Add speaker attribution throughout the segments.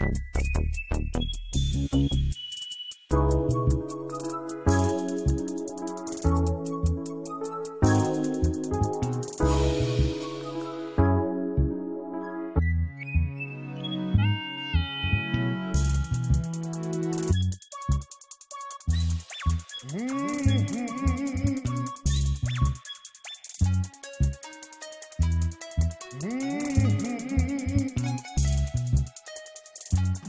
Speaker 1: Mm.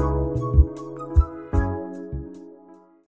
Speaker 1: you